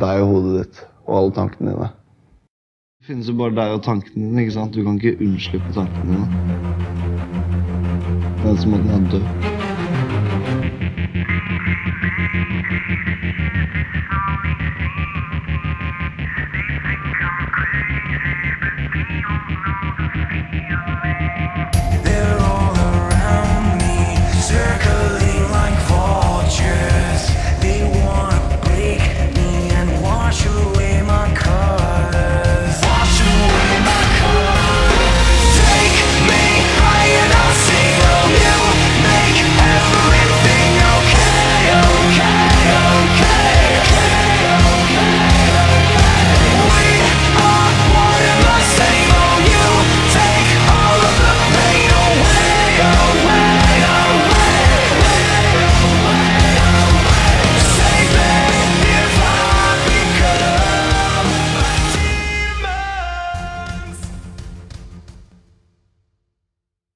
deg og hodet ditt og alle tankene dine. Det finnes jo bare deg og tankene dine. ikke sant? Du kan ikke unnslippe tankene dine. Det er som at den er død.